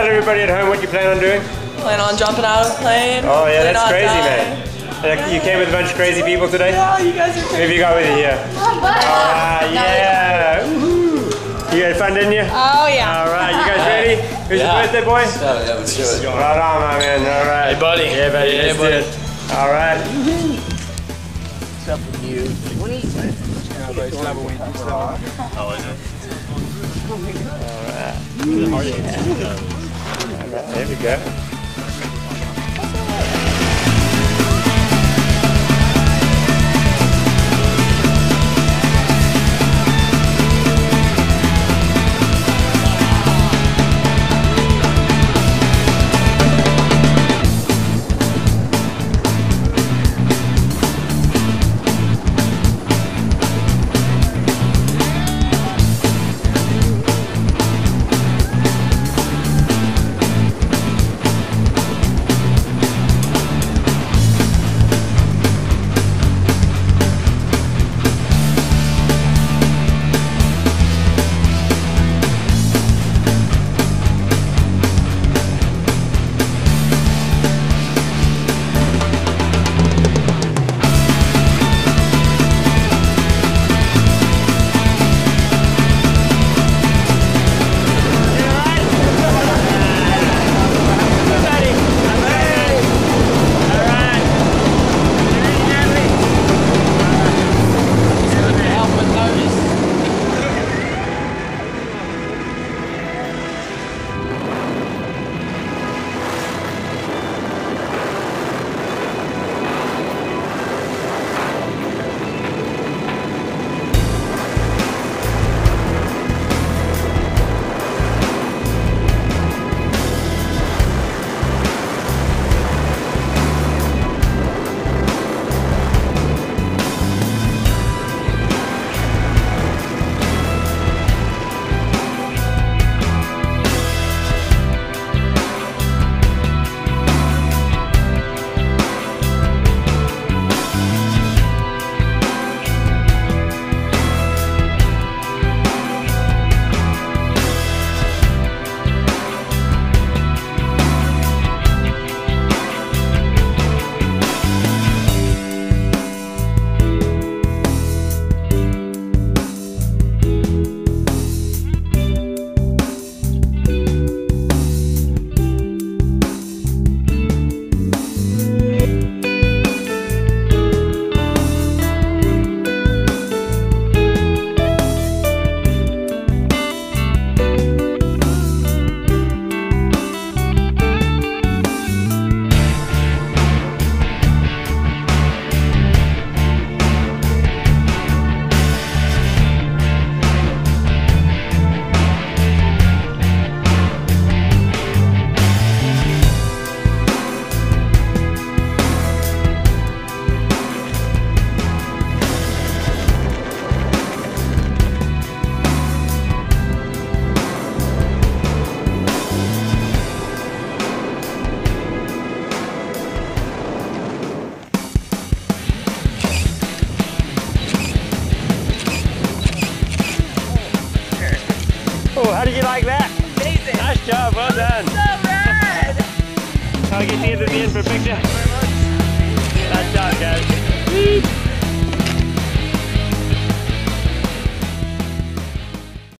everybody at home what you plan on doing? Plan on jumping out of the plane. Oh yeah, that's crazy, dying. man. Like, You came with a bunch of crazy people today? Yeah, you guys are Who crazy. have you got with you here? Ah, yeah. You had fun, didn't you? Oh yeah. All right, you guys ready? Who's Yeah. your birthday boy? Yeah, yeah, let's do it. Right on, my man. All right. Hey, buddy. Yeah, buddy. Hey, Let's do buddy. it. All right. There we go. Did you like that? Amazing. Nice job. Well done. So rad. Can I get near the end for a picture? Nice job, guys.